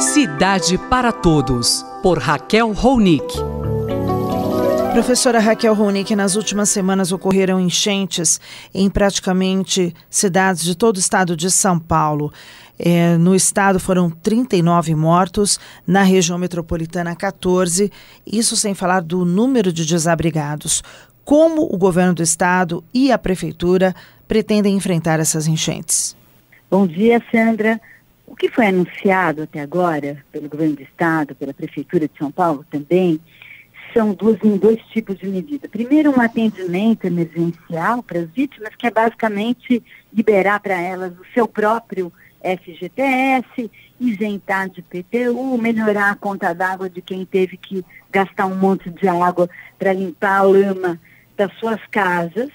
Cidade para Todos, por Raquel Ronick. Professora Raquel Ronick, nas últimas semanas ocorreram enchentes em praticamente cidades de todo o estado de São Paulo. É, no estado foram 39 mortos, na região metropolitana 14, isso sem falar do número de desabrigados. Como o governo do estado e a prefeitura pretendem enfrentar essas enchentes? Bom dia, Sandra. O que foi anunciado até agora pelo governo do estado, pela prefeitura de São Paulo também, são duas, dois tipos de medida. Primeiro, um atendimento emergencial para as vítimas, que é basicamente liberar para elas o seu próprio FGTS, isentar de PTU, melhorar a conta d'água de quem teve que gastar um monte de água para limpar a lama das suas casas.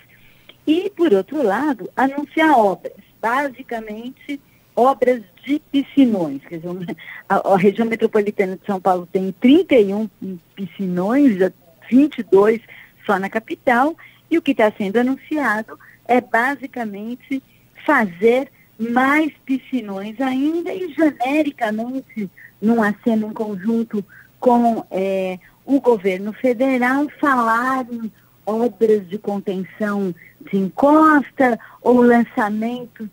E, por outro lado, anunciar obras, basicamente obras de piscinões. Quer dizer, a, a, região metropolitana de São Paulo tem 31 piscinões, 22 só na capital, e o que está sendo anunciado é basicamente fazer mais piscinões ainda e genericamente, num aceno em conjunto com é, o governo federal, falar em obras de contenção de encosta ou lançamento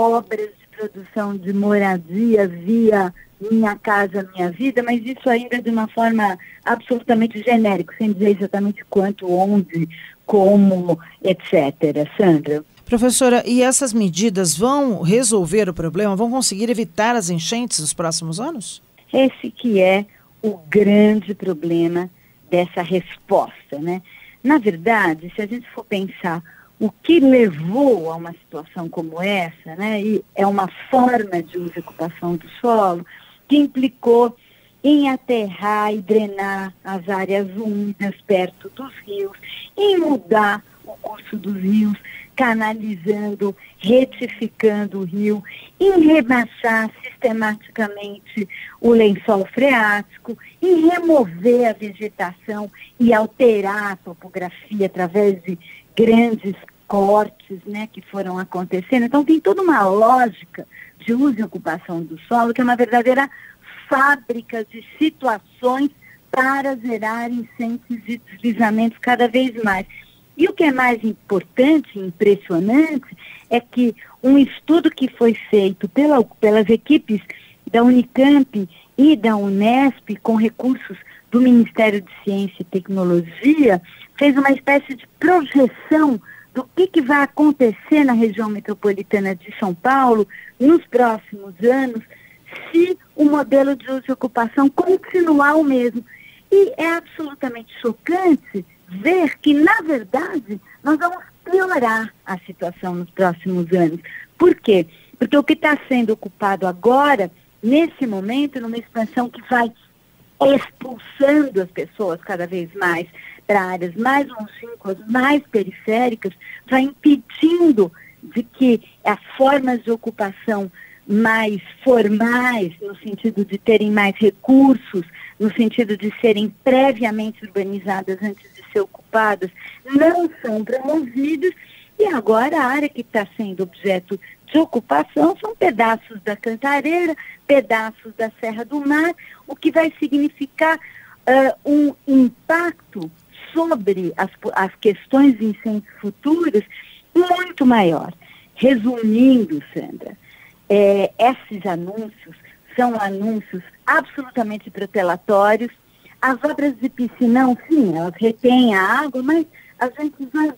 de obras produção de moradia via Minha Casa Minha Vida, mas isso ainda de uma forma absolutamente genérica, sem dizer exatamente quanto, onde, como, etc. Sandra? Professora, e essas medidas vão resolver o problema? Vão conseguir evitar as enchentes nos próximos anos? Esse que é o grande problema dessa resposta, né? Na verdade, se a gente for pensar o que levou a uma situação como essa, né, e é uma forma de uso e ocupação do solo, que implicou em aterrar e drenar as áreas úmidas perto dos rios, em mudar o curso dos rios, canalizando, retificando o rio, em rebaixar sistematicamente o lençol freático, em remover a vegetação e alterar a topografia através de grandes cortes né, que foram acontecendo. Então tem toda uma lógica de uso e ocupação do solo que é uma verdadeira fábrica de situações para gerar incêndios e deslizamentos cada vez mais. E o que é mais importante e impressionante é que um estudo que foi feito pela, pelas equipes da Unicamp e da Unesp, com recursos do Ministério de Ciência e Tecnologia, fez uma espécie de projeção do que, que vai acontecer na região metropolitana de São Paulo nos próximos anos se o modelo de uso e ocupação continuar o mesmo. E é absolutamente chocante ver que, na verdade, nós vamos piorar a situação nos próximos anos. Por quê? Porque o que está sendo ocupado agora, nesse momento, numa expansão que vai expulsando as pessoas cada vez mais para áreas mais longínquas, mais periféricas, vai impedindo de que as formas de ocupação mais formais, no sentido de terem mais recursos, no sentido de serem previamente urbanizadas antes de ser ocupadas, não são promovidas. E agora a área que está sendo objeto de ocupação são pedaços da Cantareira, pedaços da Serra do Mar, o que vai significar uh, um impacto sobre as, as questões de incêndios futuros muito maior. Resumindo, Sandra, é, esses anúncios são anúncios absolutamente protelatórios. As obras de piscinão, sim, elas retêm a água, mas a gente já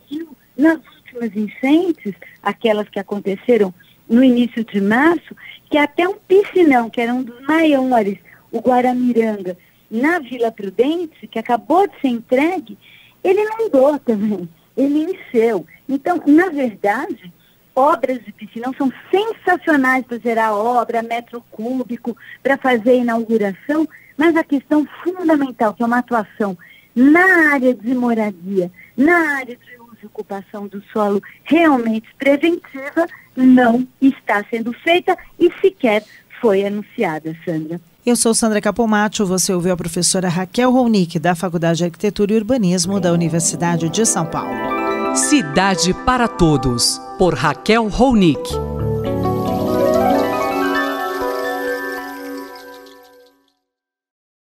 nas últimas incêndios, aquelas que aconteceram no início de março, que até um piscinão, que era um dos maiores, o Guaramiranga, na Vila Prudente, que acabou de ser entregue, ele não andou também, ele encheu. Então, na verdade, obras de piscinão são sensacionais para gerar obra, metro cúbico, para fazer inauguração, mas a questão fundamental, que é uma atuação na área de moradia, na área de uso e ocupação do solo realmente preventiva, não está sendo feita e sequer foi anunciada, Sandra. Eu sou Sandra Capomatto, você ouviu a professora Raquel Ronick, da Faculdade de Arquitetura e Urbanismo da Universidade de São Paulo. Cidade para Todos, por Raquel Ronick.